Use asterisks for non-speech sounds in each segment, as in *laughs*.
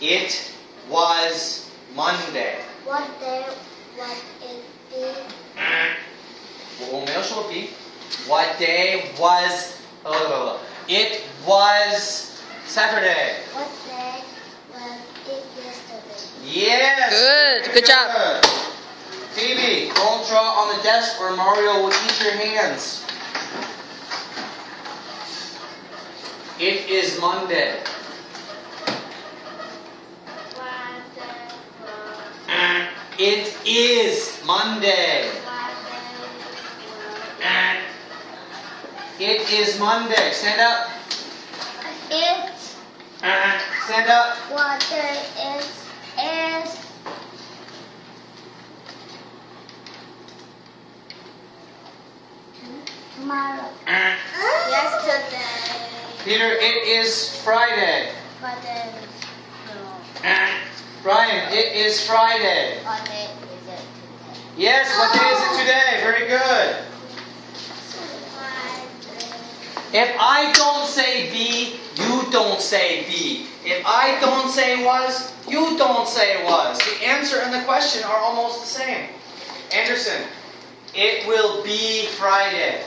It was Monday. What day was it be? What day was it was Saturday. What day was it yesterday? Yes. Good. Good, Good job. Phoebe, don't draw on the desk or Mario will eat your hands. It is Monday. It is Monday. It is Monday. Stand up. it? Stand up. What day is is tomorrow? Yesterday. Peter, it is Friday. What day? No. Bryan, it is Friday. What day is it today? Yes, what day is it today? Very good. If I don't say be, you don't say be. If I don't say was, you don't say was. The answer and the question are almost the same. Anderson, it will be Friday.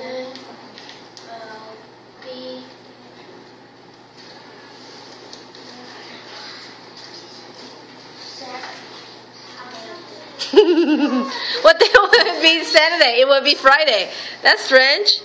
It will be Saturday. *laughs* what day *laughs* would it be Saturday? It would be Friday. That's strange.